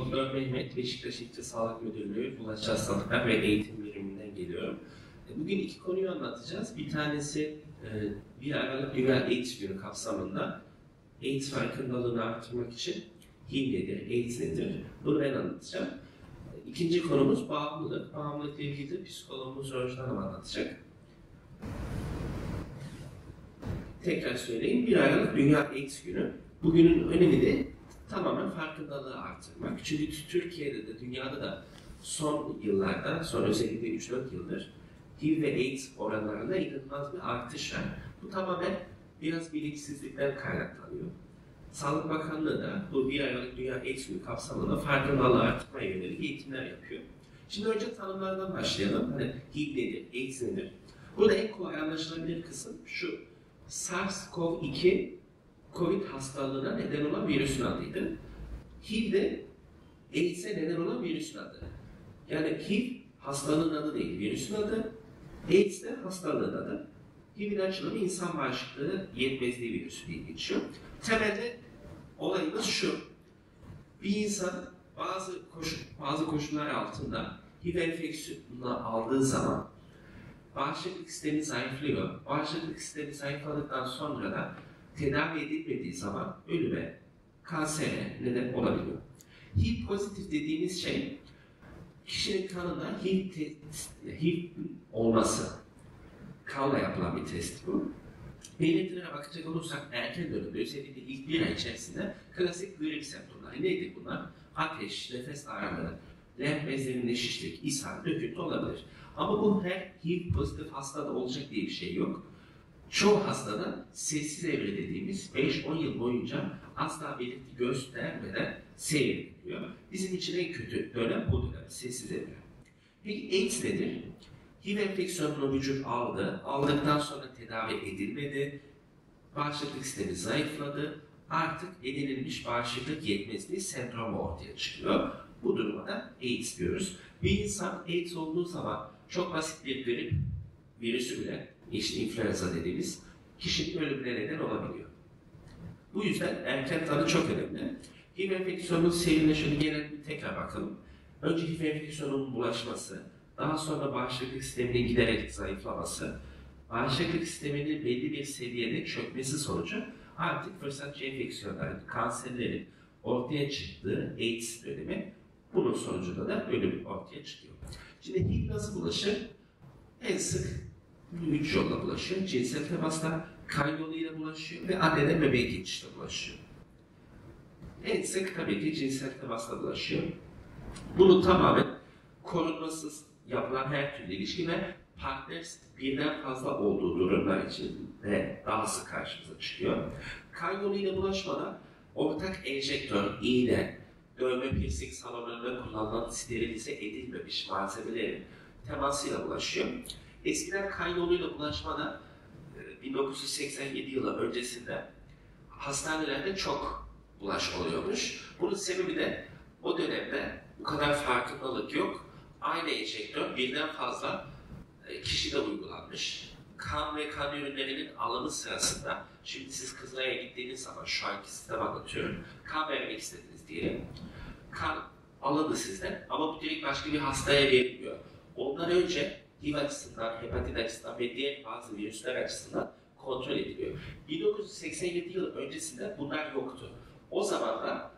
Doktor Mehmet Beşiktaş İlçe Sağlık Müdürlüğü Bulaşıcı Hastalıklar ve Eğitim Biriminden geliyorum. E, bugün iki konuyu anlatacağız. Bir tanesi e, bir Aralık Dünya AIDS Günü kapsamında AIDS farkındalığını artırmak için HIV nedir, AIDS nedir? Bunu ben anlatacağım. İkinci konumuz bağımlılık. Bağımlılıkla ilgili de psikologumuz Rojda Hanım anlatacak. Tekrar söyleyeyim. 1 Aralık Dünya AIDS Günü. Bugünün önemi de tamamen farkındalığı artırmak. Çünkü Türkiye'de de dünyada da son yıllarda, son özellikle 3-4 yıldır HIV ve AIDS oranlarında inanılmaz bir artış var. Bu tamamen biraz bilinçsizlikten kaynaklanıyor. Sağlık Bakanlığı da bu 1 Aralık Dünya AIDS Günü kapsamında farkındalığı artırmaya yönelik eğitimler yapıyor. Şimdi önce tanımlardan başlayalım. Hani HIV nedir, AIDS nedir? Burada en kolay anlaşılabilir kısım şu. SARS-CoV-2 COVID hastalığına neden olan virüsün adıydı. HIV de AIDS'e neden olan virüsün adı. Yani HIV hastalığın adı değil, virüsün adı. AIDS de hastalığın adı. HIV'in açılımı insan bağışıklığı yetmezliği virüsü diye geçiyor. Temelde olayımız şu. Bir insan bazı koşul, bazı koşullar altında HIV enfeksiyonunu aldığı zaman bağışıklık sistemi zayıflıyor. Bağışıklık sistemi zayıfladıktan sonra da tedavi edilmediği zaman ölüme, kansere neden olabiliyor. HIV pozitif dediğimiz şey kişinin kanında HIV, HIV olması. Kanla yapılan bir test bu. Belirtilere bakacak olursak erken dönemde özellikle ilk bir ay içerisinde klasik grip semptomları. Neydi bunlar? Ateş, nefes ağrıları, lenf bezlerinde şişlik, ishal, döküntü olabilir. Ama bu her HIV pozitif hastada olacak diye bir şey yok. Çoğu hastada sessiz evre dediğimiz 5-10 yıl boyunca asla belirti göstermeden seyrediliyor. Bizim için en kötü dönem bu dönem, sessiz evre. Peki AIDS nedir? HIV enfeksiyonunu vücut aldı, aldıktan sonra tedavi edilmedi, bağışıklık sistemi zayıfladı, artık edinilmiş bağışıklık yetmezliği sendromu ortaya çıkıyor. Bu duruma da AIDS diyoruz. Bir insan AIDS olduğu zaman çok basit bir grip virüsü bile, işte influenza dediğimiz, kişinin ölümüne neden olabiliyor. Bu yüzden erken tanı çok önemli. HIV enfeksiyonunun genel bir tekrar bakalım. Önce HIV enfeksiyonunun bulaşması, daha sonra bağışıklık sisteminin giderek zayıflaması, bağışıklık sisteminin belli bir seviyede çökmesi sonucu artık fırsatçı enfeksiyonların, kanserlerin ortaya çıktığı AIDS dönemi bunun sonucunda da ölüm ortaya çıkıyor. Şimdi HIV nasıl bulaşır? En sık üç yolla bulaşıyor. Cinsel temasla, kan yoluyla bulaşıyor ve anneden bebeğe geçişle bulaşıyor. En sık tabii ki cinsel temasla bulaşıyor. Bunu tamamen korunmasız yapılan her türlü ilişki ve partner birden fazla olduğu durumlar için de daha sık karşımıza çıkıyor. Kan yoluyla bulaşmada ortak enjektör, iğne, dövme piercing salonlarında kullanılan sterilize edilmemiş malzemelerin temasıyla bulaşıyor. Eskiden kan yoluyla bulaşmada 1987 yılı öncesinde hastanelerde çok bulaş oluyormuş. Bunun sebebi de o dönemde bu kadar farkındalık yok. Aynı enjektör birden fazla kişide uygulanmış. Kan ve kan ürünlerinin alımı sırasında, şimdi siz Kızılay'a gittiğiniz zaman şu anki sistem anlatıyorum, kan vermek istediniz diyelim. Kan alındı sizden ama bu direkt başka bir hastaya verilmiyor. Ondan önce HIV açısından, hepatit açısından ve diğer bazı virüsler açısından kontrol ediliyor. 1987 yıl öncesinde bunlar yoktu. O zaman da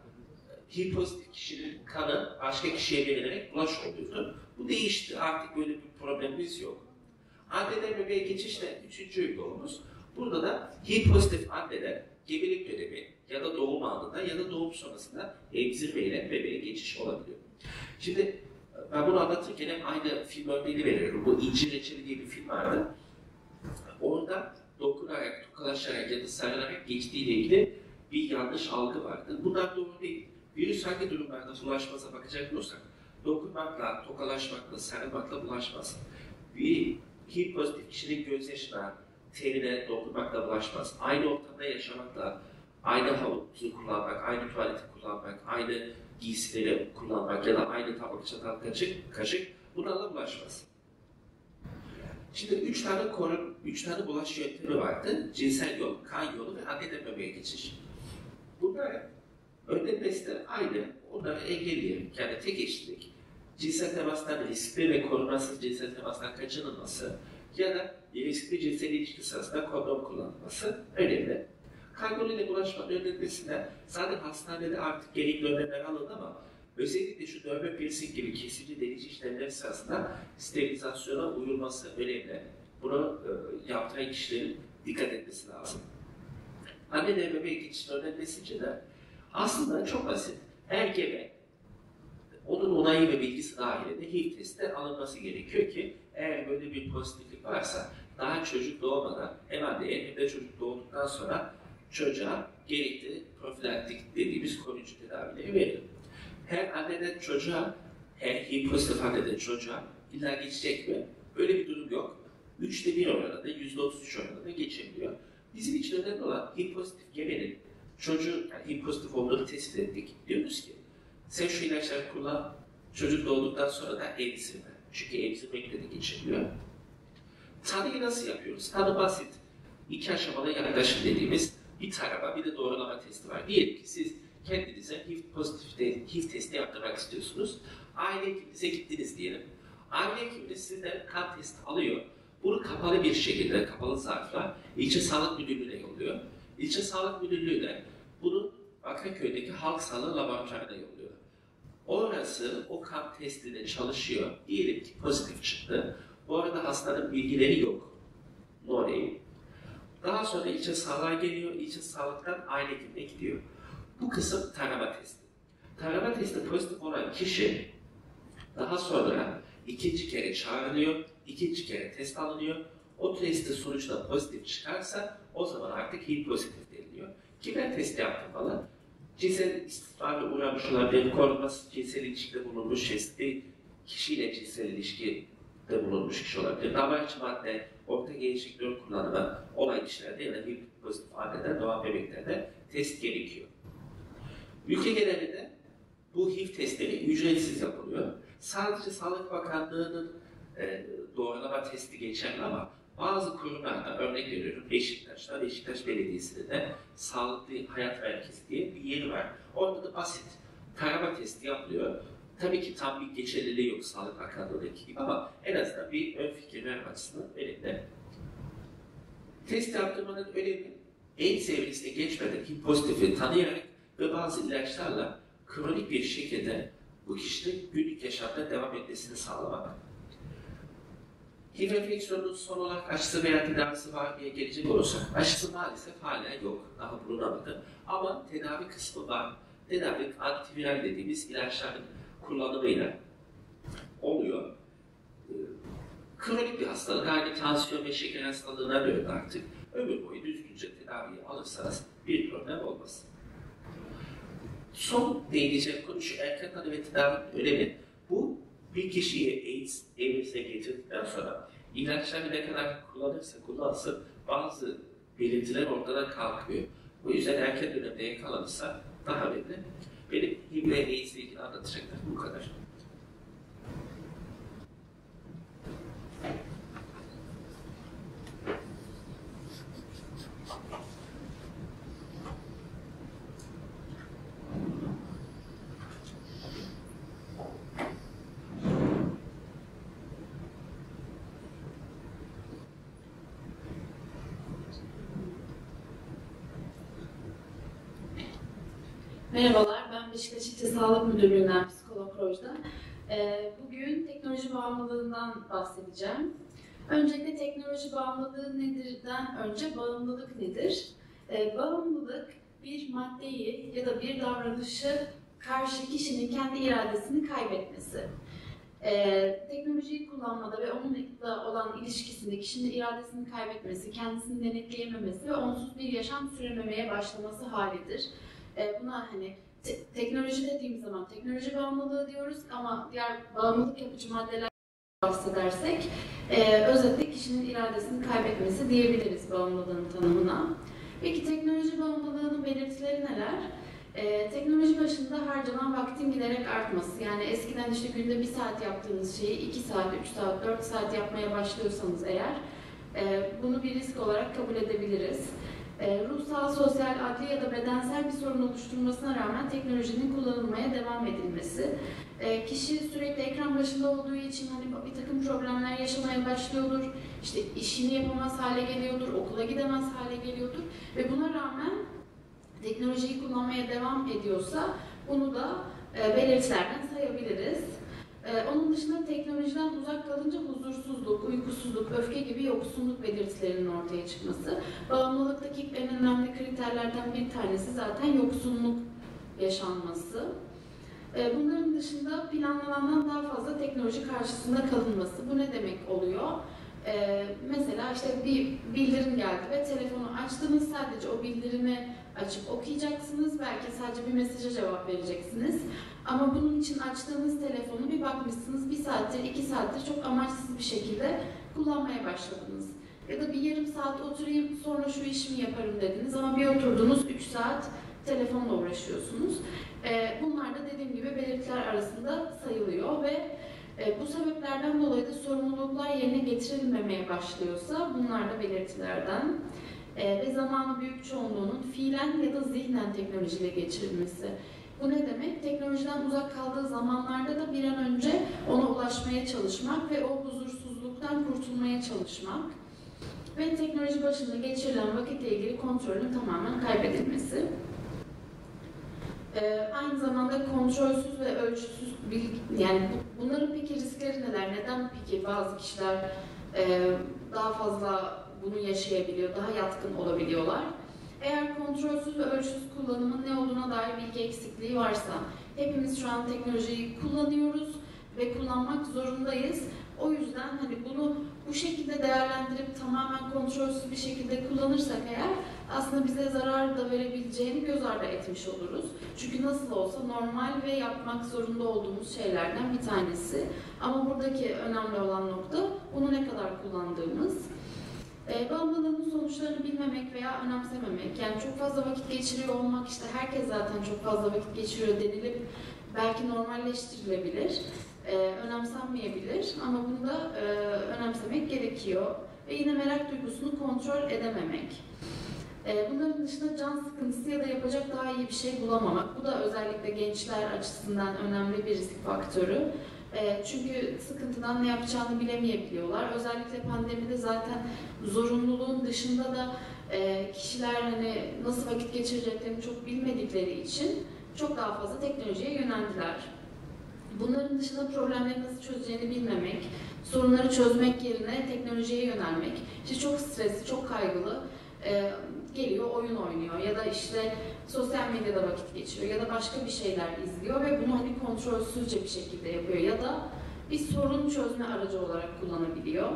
HIV pozitif kişinin kanı başka kişiye verilerek bulaş oluyordu. Bu değişti. Artık böyle bir problemimiz yok. Anneden bebeğe geçişle üçüncü uygulamamız. Burada da HIV pozitif anneler gebelik dönemi ya da doğum anında ya da doğum sonrasında emzirmeyle bebeğe geçiş olabiliyor. Şimdi ben bunu anlatırken hep aynı film örneğini veriyorum. Bu İncir Reçeli diye bir film vardı. Orada dokunarak, tokalaşarak ya da sarılarak geçtiğiyle ilgili bir yanlış algı vardı. Bunlar doğru değil. Virüs hangi durumlarda bulaşmaza bakacak olursak, dokunmakla, tokalaşmakla, sarılmakla bulaşmaz. Bir HIV pozitif kişinin gözyaşına, tenine dokunmakla bulaşmaz. Aynı ortamda yaşamakla, aynı havuzu kullanmak, aynı tuvaleti kullanmak, aynı giysileri kullanmak ya da aynı tabak, çatal, kaşık, kaşık bunlarla bulaşmaz. Şimdi üç tane korun, üç tane bulaş yöntemi vardı. Cinsel yol, kan yolu ve anneden bebeğe geçiş. Bunlar önlenmesi de aynı. bunları engelleyerek yani tek eşlilik, cinsel temastan riskli ve korunmasız cinsel temastan kaçınılması ya da riskli cinsel ilişki sırasında kondom kullanılması önemli. Karbon ile bulaşma önlenmesinde zaten hastanede artık gerekli önlemler alındı ama özellikle şu dövme piercing gibi kesici delici işlemler sırasında sterilizasyona uyulması önemli. Bunu e, yaptıran kişilerin dikkat etmesi lazım. Anne ve bebek geçişin önlenmesi için de aslında çok basit. Her gebe onun onayı ve bilgisi dahilinde HIV testi alınması gerekiyor ki eğer böyle bir pozitiflik varsa daha çocuk doğmadan hem anneye hem de çocuk doğduktan sonra çocuğa gerekli profilaktik dediğimiz koruyucu tedavileri verelim. Her anneden çocuğa, her anneden çocuğa illa geçecek mi? Böyle bir durum yok. Üçte bir oranında, yüzde otuz üç oranında geçebiliyor. Bizim için önemli olan HIV pozitif gebenin çocuğun yani HIV pozitif olduğunu tespit ettik. Diyoruz ki sen şu ilaçları kullan, çocuk doğduktan sonra da emzirme. Çünkü emzirmekle de geçebiliyor. Tanıyı nasıl yapıyoruz? Tanı basit. İki aşamalı yaklaşım dediğimiz bir tarama bir de doğrulama testi var. Diyelim ki siz kendinize HIV pozitif de, HIV testi yaptırmak istiyorsunuz. Aile hekiminize gittiniz diyelim. Aile hekiminiz sizden kan testi alıyor. Bunu kapalı bir şekilde, kapalı zarfla ilçe sağlık müdürlüğüne yolluyor. İlçe sağlık müdürlüğü de bunu Bakırköy'deki halk sağlığı laboratuvarına yolluyor. Orası o kan testinde çalışıyor. Diyelim ki pozitif çıktı. Bu arada hastanın bilgileri yok. No name. Daha sonra ilçe sağlığa geliyor. İlçe sağlıktan aile hekimine gidiyor. Bu kısım tarama testi. Tarama testi pozitif olan kişi daha sonra ikinci kere çağrılıyor, ikinci kere test alınıyor. O testin sonuçta pozitif çıkarsa o zaman artık HIV pozitif deniliyor. Kimler test yaptırmalı? Cinsel istismarla uğramış olabilir, korunması cinsel ilişkide bulunmuş, eski kişiyle cinsel ilişkide bulunmuş kişi olabilir. Damar madde, orta genişlikleri kullanımı olan kişilerde ya da HIV pozitif anneden doğan bebeklerde test gerekiyor. Ülke genelinde bu HIV testleri ücretsiz yapılıyor. Sadece Sağlık Bakanlığı'nın e, doğrulama testi geçerli ama bazı kurumlarda örnek veriyorum Beşiktaş'ta, Beşiktaş Belediyesi'nde de Sağlıklı Hayat Merkezi diye bir yeri var. Orada da basit tarama testi yapılıyor. Tabii ki tam bir geçerliliği yok Sağlık Bakanlığı'ndaki gibi ama en azından bir ön fikir verme açısından önemli. Test yaptırmanın önemi AIDS evresine geçmeden HIV pozitifi tanıyarak ve bazı ilaçlarla kronik bir şekilde bu kişinin günlük yaşamda devam etmesini sağlamak. HIV enfeksiyonunun son olarak aşısı veya tedavisi var diye gelecek olursak, aşısı maalesef hala yok, daha bulunamadı. Ama tedavi kısmı var. Tedavi antiviral dediğimiz ilaçların kullanımıyla oluyor. Ee, kronik bir hastalık, aynı tansiyon ve şeker hastalığına dönüyor artık. Ömür boyu düzgünce tedaviyi alırsanız bir problem olmaz. Son değineceğim konu şu erken tanı ve tedavi önemi. Bu bir kişiyi AIDS evresine getirdikten sonra ilaçları ne kadar kullanırsa kullansın bazı belirtiler ortadan kalkıyor. Bu yüzden erken dönemde yakalanırsa daha önemli. Benim AIDS ile ilgili anlatacaklarım bu kadar. Merhabalar, Beşiktaş İlçe Sağlık Müdürlüğü'nden psikolog Rojda. Ee, Bugün teknoloji bağımlılığından bahsedeceğim. Öncelikle teknoloji bağımlılığı nedirden önce bağımlılık nedir? Ee, Bağımlılık bir maddeyi ya da bir davranışı karşı kişinin kendi iradesini kaybetmesi. Ee, teknolojiyi kullanmada ve onunla olan ilişkisinde kişinin iradesini kaybetmesi, kendisini denetleyememesi ve onsuz bir yaşam sürememeye başlaması halidir. E, buna hani te- teknoloji dediğimiz zaman teknoloji bağımlılığı diyoruz ama diğer bağımlılık yapıcı maddeler bahsedersek e, özetle kişinin iradesini kaybetmesi diyebiliriz bağımlılığın tanımına. Peki teknoloji bağımlılığının belirtileri neler? E, teknoloji başında harcanan vaktin giderek artması. Yani eskiden işte günde bir saat yaptığınız şeyi 2 saat, 3 saat, 4 saat yapmaya başlıyorsanız eğer e, bunu bir risk olarak kabul edebiliriz. E, ruhsal, sosyal, adli ya da bedensel bir sorun oluşturmasına rağmen teknolojinin kullanılmaya devam edilmesi. E, kişi sürekli ekran başında olduğu için hani bir takım problemler yaşamaya başlıyordur. İşte işini yapamaz hale geliyordur, okula gidemez hale geliyordur ve buna rağmen teknolojiyi kullanmaya devam ediyorsa bunu da e, belirtilerden sayabiliriz. E, onun dışında teknolojiden uzak kalınca huzursuzluk, uykusuzluk, öfke gibi yoksunluk belirtilerinin ortaya çıkması. Bağımlılıktaki en önemli kriterlerden bir tanesi zaten yoksunluk yaşanması. E, bunların dışında planlanandan daha fazla teknoloji karşısında kalınması. Bu ne demek oluyor? Ee, mesela işte bir bildirim geldi ve telefonu açtınız sadece o bildirimi açıp okuyacaksınız. Belki sadece bir mesaja cevap vereceksiniz. Ama bunun için açtığınız telefonu bir bakmışsınız bir saattir, iki saattir çok amaçsız bir şekilde kullanmaya başladınız. Ya da bir yarım saat oturayım sonra şu işimi yaparım dediniz ama bir oturdunuz üç saat telefonla uğraşıyorsunuz. Ee, bunlar da dediğim gibi belirtiler arasında sayılıyor ve e, bu sebeplerden dolayı da sorumluluklar yerine getirilmemeye başlıyorsa bunlar da belirtilerden e, ve zamanın büyük çoğunluğunun fiilen ya da zihnen teknolojiyle geçirilmesi. Bu ne demek? Teknolojiden uzak kaldığı zamanlarda da bir an önce ona ulaşmaya çalışmak ve o huzursuzluktan kurtulmaya çalışmak ve teknoloji başında geçirilen vakitle ilgili kontrolün tamamen kaybedilmesi. Ee, aynı zamanda kontrolsüz ve ölçüsüz bilgi, yani bunların peki riskleri neler? Neden peki bazı kişiler e, daha fazla bunu yaşayabiliyor, daha yatkın olabiliyorlar? Eğer kontrolsüz ve ölçüsüz kullanımın ne olduğuna dair bilgi eksikliği varsa, hepimiz şu an teknolojiyi kullanıyoruz ve kullanmak zorundayız. O yüzden hani bunu bu şekilde değerlendirip tamamen kontrolsüz bir şekilde kullanırsak eğer aslında bize zarar da verebileceğini göz ardı etmiş oluruz. Çünkü nasıl olsa normal ve yapmak zorunda olduğumuz şeylerden bir tanesi. Ama buradaki önemli olan nokta bunu ne kadar kullandığımız. E, bağımlılığın sonuçlarını bilmemek veya önemsememek, yani çok fazla vakit geçiriyor olmak, işte herkes zaten çok fazla vakit geçiriyor denilip belki normalleştirilebilir, e, önemsenmeyebilir ama bunu da e, önemsemek gerekiyor. Ve yine merak duygusunu kontrol edememek. E, bunların dışında can sıkıntısı ya da yapacak daha iyi bir şey bulamamak. Bu da özellikle gençler açısından önemli bir risk faktörü. E, çünkü sıkıntıdan ne yapacağını bilemeyebiliyorlar. Özellikle pandemide zaten zorunluluğun dışında da e, kişiler hani nasıl vakit geçireceklerini çok bilmedikleri için çok daha fazla teknolojiye yöneldiler. Bunların dışında problemleri nasıl çözeceğini bilmemek, sorunları çözmek yerine teknolojiye yönelmek, işte çok stresli, çok kaygılı, e, geliyor oyun oynuyor ya da işte sosyal medyada vakit geçiriyor ya da başka bir şeyler izliyor ve bunu hani kontrolsüzce bir şekilde yapıyor ya da bir sorun çözme aracı olarak kullanabiliyor.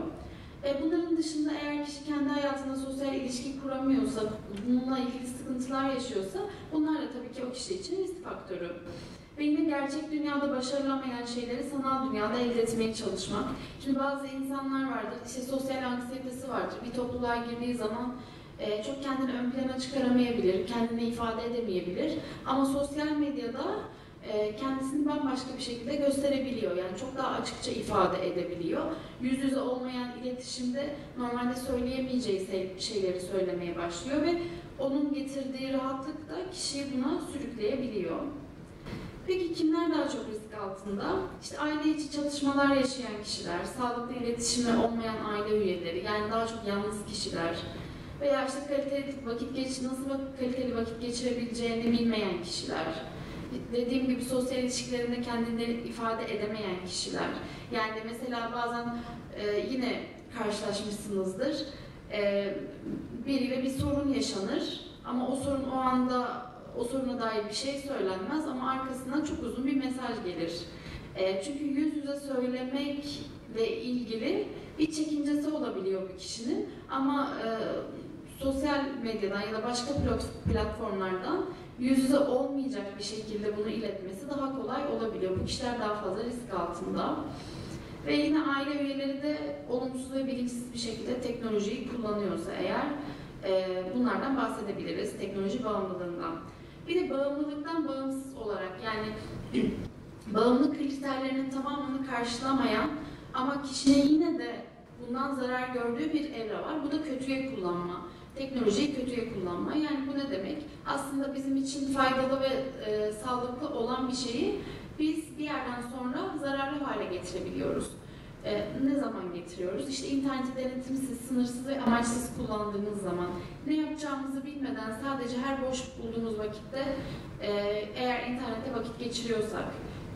E, bunların dışında eğer kişi kendi hayatında sosyal ilişki kuramıyorsa, bununla ilgili sıkıntılar yaşıyorsa bunlar da tabii ki o kişi için risk faktörü. Ve yine gerçek dünyada başarılamayan şeyleri sanal dünyada elde etmeye çalışmak. Şimdi bazı insanlar vardır, işte sosyal anksiyetesi vardır. Bir topluluğa girdiği zaman e, çok kendini ön plana çıkaramayabilir, kendini ifade edemeyebilir. Ama sosyal medyada e, kendisini bambaşka bir şekilde gösterebiliyor. Yani çok daha açıkça ifade edebiliyor. Yüz yüze olmayan iletişimde normalde söyleyemeyeceği şeyleri söylemeye başlıyor ve onun getirdiği rahatlık da kişiyi buna sürükleyebiliyor. Peki kimler daha çok risk altında? İşte aile içi çatışmalar yaşayan kişiler, sağlıklı iletişimi olmayan aile üyeleri, yani daha çok yalnız kişiler, veya işte kaliteli vakit geç, nasıl kaliteli vakit geçirebileceğini bilmeyen kişiler, dediğim gibi sosyal ilişkilerinde kendini ifade edemeyen kişiler. Yani mesela bazen e, yine karşılaşmışsınızdır. E, biriyle bir sorun yaşanır ama o sorun o anda o soruna dair bir şey söylenmez ama arkasından çok uzun bir mesaj gelir. E, çünkü yüz yüze söylemekle ilgili bir çekincesi olabiliyor bir kişinin ama e, sosyal medyadan ya da başka platformlardan yüz yüze olmayacak bir şekilde bunu iletmesi daha kolay olabiliyor. Bu kişiler daha fazla risk altında. Ve yine aile üyeleri de olumsuz ve bilinçsiz bir şekilde teknolojiyi kullanıyorsa eğer e, bunlardan bahsedebiliriz, teknoloji bağımlılığından. Bir de bağımlılıktan bağımsız olarak yani bağımlılık kriterlerinin tamamını karşılamayan ama kişinin yine de bundan zarar gördüğü bir evre var. Bu da kötüye kullanma. teknolojiyi kötüye kullanma. Yani bu ne demek? Aslında bizim için faydalı ve e, sağlıklı olan bir şeyi biz bir yerden sonra zararlı hale getirebiliyoruz. E, ne zaman getiriyoruz? İşte interneti denetimsiz, sınırsız ve amaçsız kullandığımız zaman, ne yapacağımızı bilmeden sadece her boş bulduğumuz vakitte e, eğer internette vakit geçiriyorsak,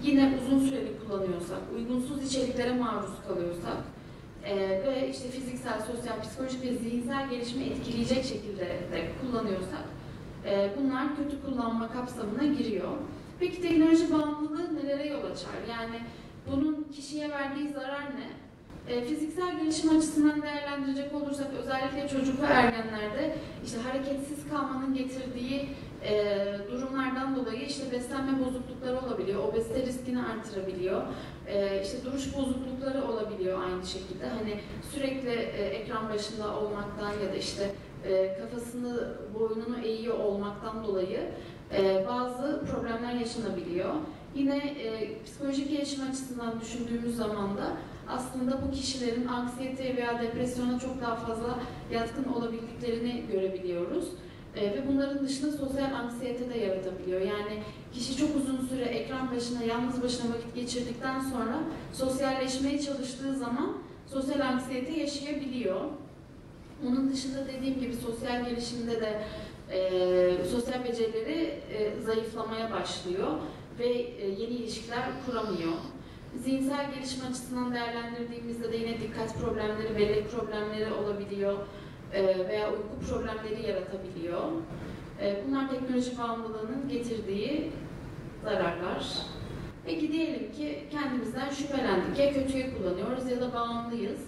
yine uzun süreli kullanıyorsak, uygunsuz içeriklere maruz kalıyorsak e, ve işte fiziksel, sosyal, psikolojik ve zihinsel gelişimi etkileyecek şekilde de kullanıyorsak e, bunlar kötü kullanma kapsamına giriyor. Peki teknoloji bağımlılığı nelere yol açar? Yani bunun kişiye verdiği zarar ne? E, fiziksel gelişim açısından değerlendirecek olursak özellikle çocuk ve ergenlerde işte hareketsiz kalmanın getirdiği e, durumlardan dolayı işte beslenme bozuklukları olabiliyor, obezite riskini artırabiliyor, e, işte duruş bozuklukları olabiliyor aynı şekilde. Hani sürekli e, ekran başında olmaktan ya da işte e, kafasını, boynunu eğiyor olmaktan dolayı e, bazı problemler yaşanabiliyor. Yine e, psikolojik gelişim açısından düşündüğümüz zaman da aslında bu kişilerin anksiyete veya depresyona çok daha fazla yatkın olabildiklerini görebiliyoruz. E, ve bunların dışında sosyal anksiyete de yaratabiliyor. Yani kişi çok uzun süre ekran başına, yalnız başına vakit geçirdikten sonra sosyalleşmeye çalıştığı zaman sosyal anksiyete yaşayabiliyor. Onun dışında dediğim gibi sosyal gelişimde de e, sosyal becerileri e, zayıflamaya başlıyor ve e, yeni ilişkiler kuramıyor. Zihinsel gelişim açısından değerlendirdiğimizde de yine dikkat problemleri, bellek problemleri olabiliyor e, veya uyku problemleri yaratabiliyor. E, bunlar teknoloji bağımlılığının getirdiği zararlar. Peki diyelim ki kendimizden şüphelendik ya kötüye kullanıyoruz ya da bağımlıyız.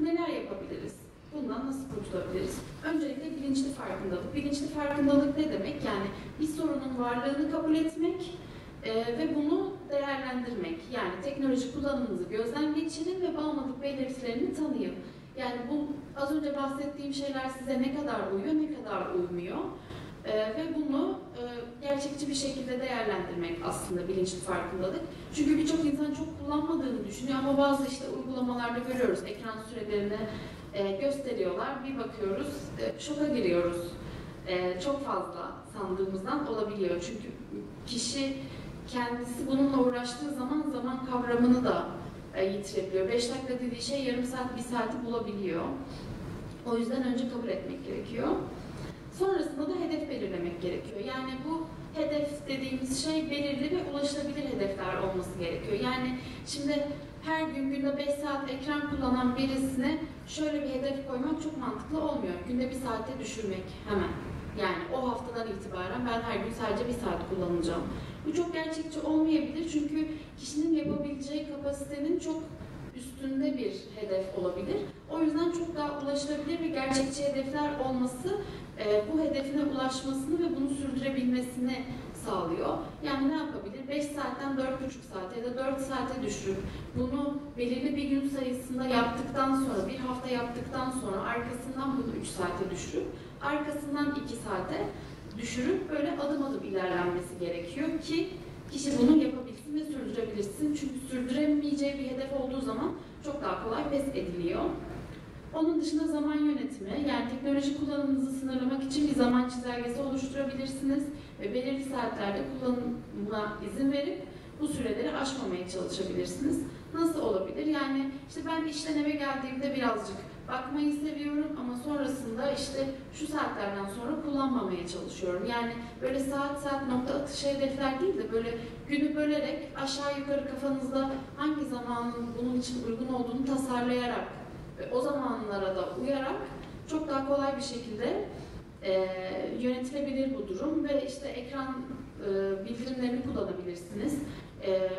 Neler yapabiliriz? Bundan nasıl kurtulabiliriz? Öncelikle bilinçli farkındalık. Bilinçli farkındalık ne demek? Yani bir sorunun varlığını kabul etmek e, ve bunu değerlendirmek. Yani teknoloji kullanımınızı gözden geçirin ve bağımlılık belirtilerini tanıyın. Yani bu az önce bahsettiğim şeyler size ne kadar uyuyor, ne kadar uymuyor. Ee, ve bunu e, gerçekçi bir şekilde değerlendirmek aslında bilinçli farkındalık. Çünkü birçok insan çok kullanmadığını düşünüyor ama bazı işte uygulamalarda görüyoruz ekran sürelerini e, gösteriyorlar. Bir bakıyoruz, e, şoka giriyoruz. E, çok fazla sandığımızdan olabiliyor. Çünkü kişi kendisi bununla uğraştığı zaman zaman kavramını da e, yitirebiliyor. 5 dakika dediği şey yarım saat, bir saati bulabiliyor. O yüzden önce kabul etmek gerekiyor. Sonrasında da hedef belirlemek gerekiyor. Yani bu hedef dediğimiz şey belirli ve ulaşılabilir hedefler olması gerekiyor. Yani şimdi her gün günde 5 saat ekran kullanan birisine şöyle bir hedef koymak çok mantıklı olmuyor. Günde bir saate düşürmek hemen. Yani o haftadan itibaren ben her gün sadece bir saat kullanacağım. Bu çok gerçekçi olmayabilir çünkü kişinin yapabileceği kapasitenin çok üstünde bir hedef olabilir. O yüzden çok daha ulaşılabilir ve gerçekçi hedefler olması e, bu hedefine ulaşmasını ve bunu sürdürebilmesini sağlıyor. Yani ne yapabilir? 5 saatten 4,5 saate ya da 4 saate düşürüp bunu belirli bir gün sayısında yaptıktan sonra, bir hafta yaptıktan sonra arkasından bunu 3 saate düşürüp arkasından 2 saate düşürüp böyle adım adım ilerlenmesi gerekiyor ki kişi bunu yapabilsin ve sürdürebilirsin. Çünkü sürdüremeyeceği bir hedef olduğu zaman çok daha kolay pes ediliyor. Onun dışında zaman yönetimi, yani teknoloji kullanımınızı sınırlamak için bir zaman çizelgesi oluşturabilirsiniz ve belirli saatlerde kullanıma izin verip bu süreleri aşmamaya çalışabilirsiniz. Nasıl olabilir? Yani işte ben işten eve geldiğimde birazcık bakmayı seviyorum ama sonrasında işte şu saatlerden sonra kullanmamaya çalışıyorum. Yani böyle saat saat nokta atışı hedefler değil de böyle günü bölerek aşağı yukarı kafanızda hangi zamanın bunun için uygun olduğunu tasarlayarak o zamanlara da uyarak çok daha kolay bir şekilde e, yönetilebilir bu durum ve işte ekran e, bildirimlerini kullanabilirsiniz. E,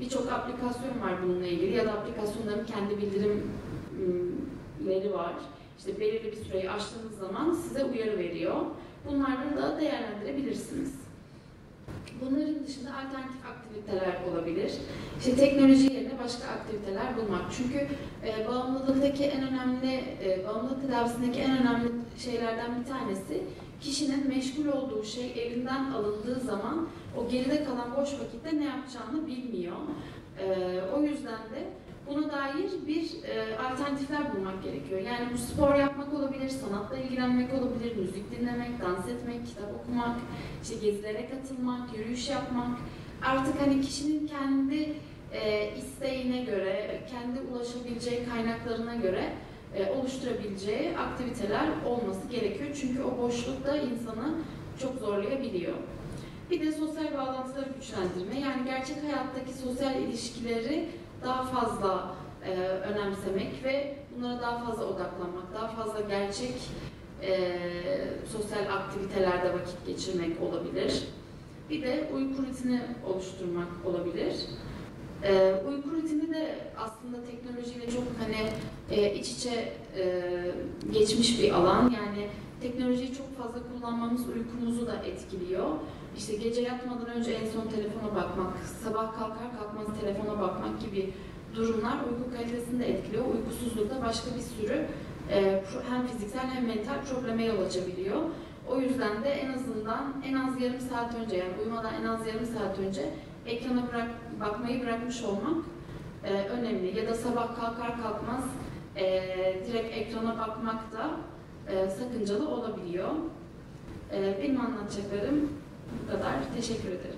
Birçok aplikasyon var bununla ilgili ya da aplikasyonların kendi bildirimleri var. İşte belirli bir süreyi aştığınız zaman size uyarı veriyor. Bunlardan da değerlendirebilirsiniz. Bunların dışında alternatif aktiviteler olabilir. İşte teknoloji yerine başka aktiviteler bulmak. Çünkü e, bağımlılıktaki en önemli, e, bağımlılık tedavisindeki en önemli şeylerden bir tanesi kişinin meşgul olduğu şey elinden alındığı zaman o geride kalan boş vakitte ne yapacağını bilmiyor. E, o yüzden de buna dair bir e, alternatifler bulmak gerekiyor. Yani bu spor yapmak olabilir, sanatla ilgilenmek olabilir, müzik dinlemek, dans etmek, kitap okumak, işte gezilere katılmak, yürüyüş yapmak. Artık hani kişinin kendi e, isteğine göre, kendi ulaşabileceği kaynaklarına göre e, oluşturabileceği aktiviteler olması gerekiyor. Çünkü o boşlukta insanı çok zorlayabiliyor. Bir de sosyal bağlantıları güçlendirme, yani gerçek hayattaki sosyal ilişkileri daha fazla e, önemsemek ve bunlara daha fazla odaklanmak, daha fazla gerçek e, sosyal aktivitelerde vakit geçirmek olabilir. Bir de uyku rutini oluşturmak olabilir. E, uyku rutini de aslında teknolojiyle çok hani e, iç içe e, geçmiş bir alan. Yani teknolojiyi çok fazla kullanmamız uykumuzu da etkiliyor. İşte gece yatmadan önce en son telefona bakmak, sabah kalkar kalkmaz telefona bakmak gibi durumlar uyku kalitesini de etkiliyor. Uykusuzlukta başka bir sürü e, hem fiziksel hem mental probleme yol açabiliyor. O yüzden de en azından en az yarım saat önce yani uyumadan en az yarım saat önce ekrana bırak, bakmayı bırakmış olmak e, önemli. Ya da sabah kalkar kalkmaz e, direkt ekrana bakmak da e, sakıncalı olabiliyor. E, benim anlatacaklarım bu kadar. Teşekkür ederim.